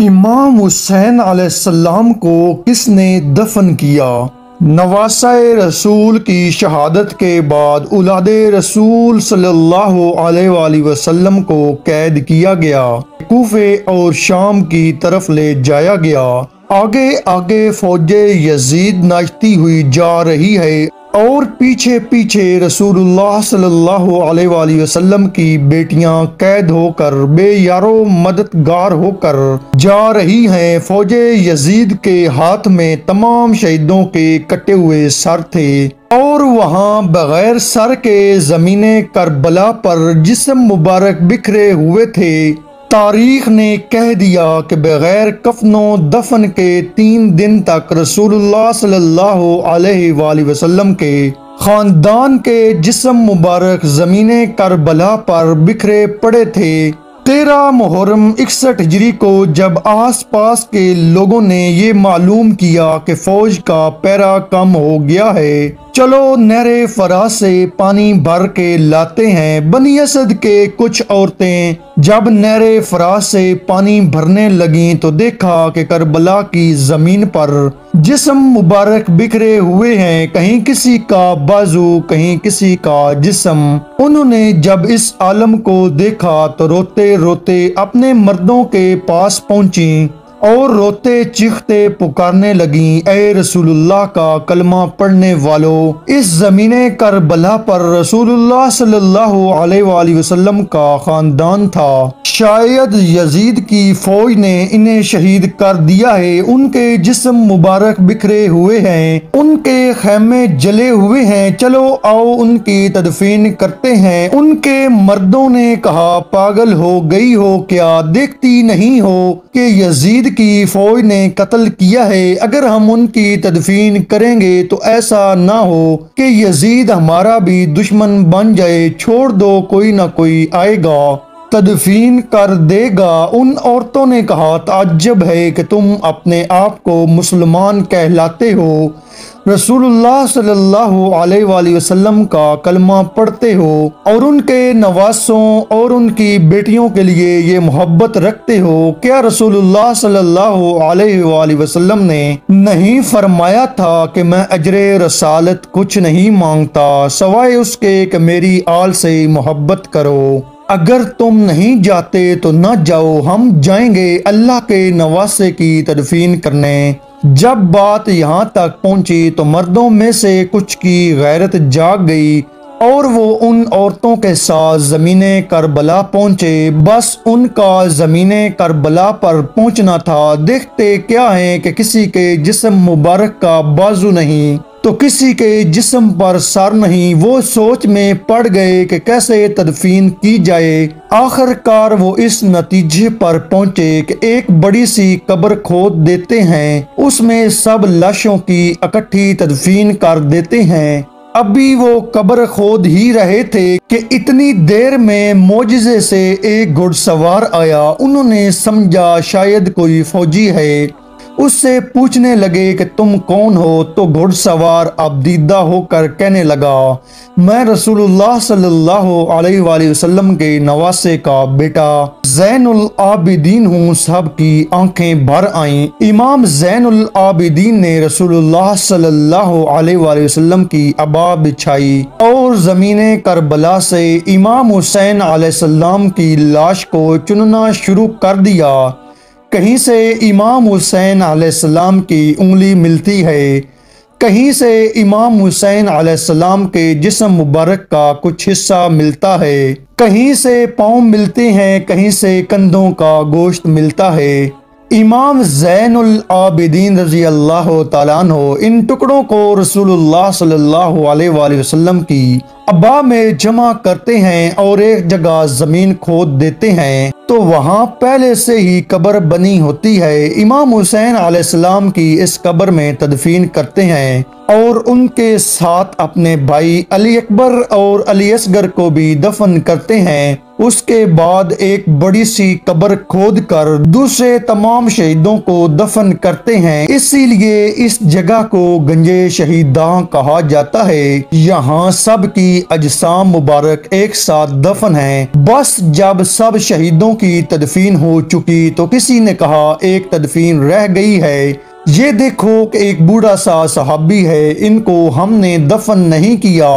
इमाम हुसैन सलाम को किसने दफन किया? नवासा रसूल की शहादत के बाद उलाद रसूल सल्लल्लाहु अलैहि वसल्लम को कैद किया गया। कूफे और शाम की तरफ़ ले जाया गया। आगे आगे फौजे यजीद नाचती हुई जा रही है। और पीछे पीछे रसूलुल्लाह सल्लल्लाहु अलैहि वसल्लम की बेटियाँ कैद होकर, बेयारो मददगार होकर जा रही हैं। फौज यजीद के हाथ में तमाम शहीदों के कटे हुए सर थे और वहाँ बगैर सर के जमीने करबला पर जिसम मुबारक बिखरे हुए थे। तारीख ने कह दिया कि बगैर कफनो दफन के तीन दिन तक रसूलुल्लाह सल्लल्लाहु अलैहि वसल्लम के खानदान के जिसम मुबारक ज़मीन करबला पर बिखरे पड़े थे। तेरह मुहर्रम इकसठ हिजरी को जब आस पास के लोगों ने ये मालूम किया कि फौज का पैरा कम हो गया है चलो नहरे फरा से पानी भर के लाते हैं। बनी असद के कुछ औरतें। जब नहरे फरा से पानी भरने लगी तो देखा कि करबला की ज़मीन पर जिसम मुबारक बिखरे हुए हैं। कहीं किसी का बाजू, कहीं किसी का जिसम। उन्होंने जब इस आलम को देखा तो रोते रोते अपने मर्दों के पास पहुँची। और रोते चीखते पुकारने लगी ए रसूलुल्लाह का कलमा पढ़ने वालों, इस जमीने करबला पर रसूलुल्लाह सल्लल्लाहु अलैहि वसल्लम का खानदान था। शायद यजीद की फौज ने इन्हें शहीद कर दिया है। उनके जिस्म मुबारक बिखरे हुए हैं। उनके खेमे जले हुए हैं। चलो आओ उनकी तदफीन करते हैं। उनके मर्दों ने कहा, पागल हो गई हो क्या? देखती नहीं हो कि यजीद की फौज ने कत्ल किया है। अगर हम उनकी तदफीन करेंगे तो ऐसा ना हो कि यजीद हमारा भी दुश्मन बन जाए। छोड़ दो, कोई ना कोई आएगा। तदफीन कर देगा उन औरतों ने कहा, ताज्जब है कि तुम अपने आप को मुसलमान कहलाते हो। रसूलुल्लाह सल्लल्लाहु अलैहि वसल्लम का कलमा पढ़ते हो और उनके नवासों और उनकी बेटियों के लिए ये मोहब्बत रखते हो। क्या रसूलुल्लाह सल्लल्लाहु अलैहि वसल्लम ने नहीं फरमाया था कि मैं अजर रसालत कुछ नहीं माँगता, सवाए उसके कि मेरी आल से मोहब्बत करो? अगर तुम नहीं जाते तो न जाओ, हम जाएँगे अल्लाह के नवासे की तदफीन करने। जब बात यहाँ तक पहुँची तो मर्दों में से कुछ की गैरत जाग गई और वो उन औरतों के साथ जमीने करबला पहुँचे। बस उनका जमीने करबला पर पहुँचना था। देखते क्या है कि किसी के जिस्म मुबारक का बाजू नहीं। तो किसी के जिस्म पर सर नहीं, वो सोच में पड़ गए कि कैसे तदफीन की जाए। आखिरकार वो इस नतीजे पर पहुँचे कि एक बड़ी सी कब्र खोद देते हैं। उसमें सब लाशों की इकट्ठी तदफीन कर देते हैं। अभी वो कब्र खोद ही रहे थे कि इतनी देर में मोजे से एक घुड़सवार आया। उन्होंने समझा, शायद कोई फौजी है। उससे पूछने लगे कि तुम कौन हो? तो घुड़सवार अबदीदा होकर कहने लगा, मैं रसूलुल्लाह सल्लल्लाहु अलैहि वसल्लम के नवासे का बेटा जैनुल आबिदीन हूँ। सब की आँखें भर आईं। इमाम जैनुल आबिदीन ने रसूलुल्लाह सल्लल्लाहु अलैहि वसल्लम की अबा बिछाई और ज़मीन करबला से इमाम हुसैन सलाम की लाश को चुनना शुरू कर दिया। कहीं से इमाम हुसैन आसमाम की उंगली मिलती है, कहीं से इमाम हुसैन आसमाम के जिसम मुबारक का कुछ हिस्सा मिलता है, कहीं से पाँव मिलते हैं, कहीं से कंधों का गोश्त मिलता है। इमाम जैनुल आबिदीन रज़ी अल्लाह तहो इन टुकड़ों को रसूलुल्लाह सल्लल्लाहु अलैहि वसल्लम की अब्बा में जमा करते हैं और एक जगह ज़मीन खोद देते हैं। तो वहाँ पहले से ही कब्र बनी होती है। इमाम हुसैन आसमाम की इस कब्र में तदफीन करते हैं और उनके साथ अपने भाई अली अकबर और अली असगर को भी दफन करते हैं। उसके बाद एक बड़ी सी कब्र खोद कर दूसरे तमाम शहीदों को दफन करते हैं। इसीलिए इस जगह को गंजे शहीदा कहा जाता है। यहाँ सब की अजसाम मुबारक एक साथ दफन है। बस जब सब शहीदों की तदफीन हो चुकी तो किसी ने कहा, एक तदफीन रह गई है। ये देखो कि एक बूढ़ा सा सहाबी है, इनको हमने दफन नहीं किया।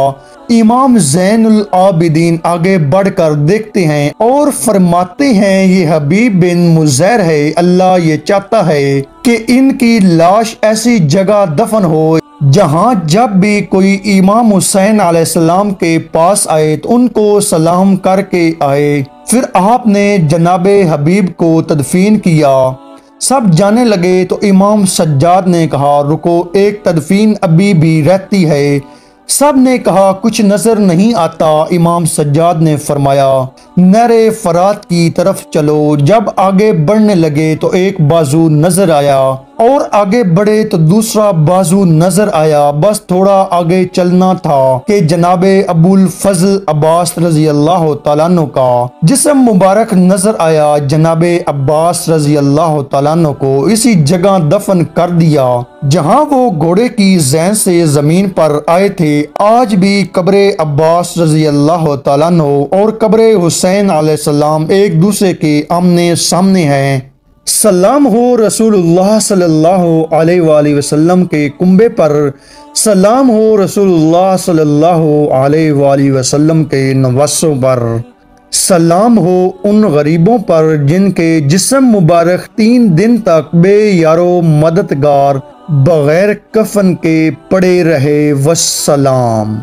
इमाम जैनुल आबिदीन आगे बढ़कर देखते हैं और फरमाते हैं, ये हबीब बिन मुजैर है, अल्लाह ये चाहता है कि इनकी लाश ऐसी जगह दफन हो, जहाँ जब भी कोई इमाम हुसैन आसमाम के पास आए तो उनको सलाम करके आए। फिर आपने जनाब हबीब को तदफीन किया। सब जाने लगे तो इमाम सज्जाद ने कहा, रुको, एक तदफीन अभी भी रहती है। सबने कहा, कुछ नज़र नहीं आता। इमाम सज्जाद ने फरमाया नरे फरात की तरफ़ चलो, जब आगे बढ़ने लगे तो एक बाजू नज़र आया। और आगे बढ़े तो दूसरा बाजू नज़र आया। बस थोड़ा आगे चलना था कि जनाब अबुल फजल अब्बास रज़ी अल्लाह तु का। जिसम मुबारक नज़र आया, जनाब अब्बास रज़ी अल्लाह तु को इसी जगह दफन कर दिया, जहाँ वो घोड़े की जैन से ज़मीन पर आए थे। आज भी कब्र अब्बास रज़ी अल्लाह तु और कब्र हुसैन आसमाम एक दूसरे के आमने सामने हैं। सलाम हो रसूलुल्लाह सल्लल्लाहु अलैहि वसल्लम के कुंबे पर सलाम हो रसूलुल्लाह सल्लल्लाहु अलैहि वसल्लम के नवासों पर सलाम हो उन गरीबों पर जिनके जिसम मुबारक तीन दिन तक बे यारो मददगार बगैर कफन के पड़े रहे वसलाम